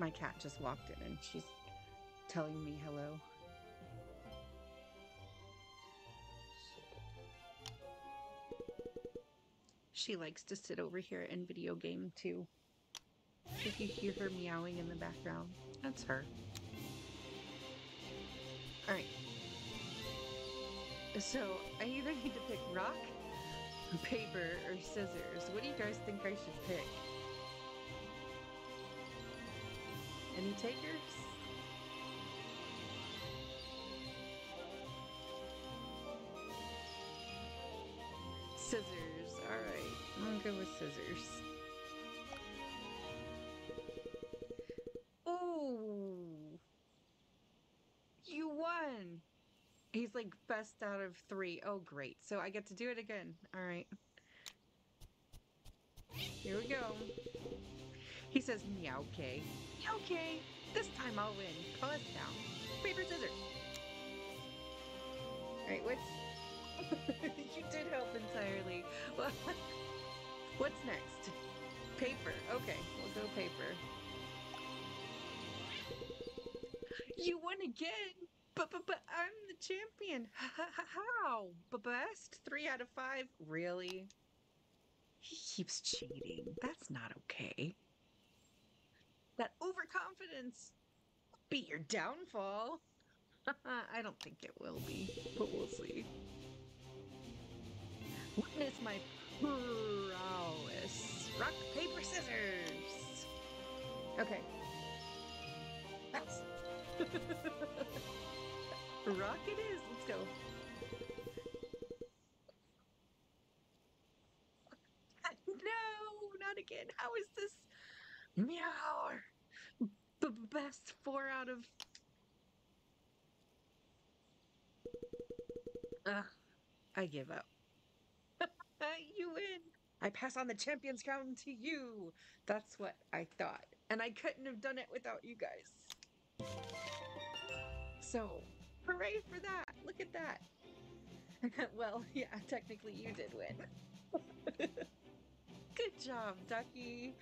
My cat just walked in and she's telling me hello. She likes to sit over here and video game too. If you hear her meowing in the background, that's her. Alright. So, I either need to pick rock, paper, or scissors. What do you guys think I should pick? Takers? Scissors. Alright. I'm gonna go with scissors. You won! He's like best out of three. Oh, great. So I get to do it again. Alright. Here we go. He says, meow, okay. Okay, this time I'll win. Paws down. Paper, scissors. Alright, what's... you did help entirely. Well, what's next? Paper. Okay, we'll go paper. You won again! But, but, but I'm the champion. How? Best? Three out of five? Really? He keeps cheating. That's not okay. Overconfidence be your downfall. I don't think it will be, but we'll see. Witness my prowess. Rock, paper, scissors. Okay. That's. Rock it is. Let's go. No, not again. How is this? Meow. Best four out of. Ugh, I give up. you win. I pass on the champion's crown to you. That's what I thought. And I couldn't have done it without you guys. So, hooray for that. Look at that. well, yeah, technically you did win. Good job, Ducky.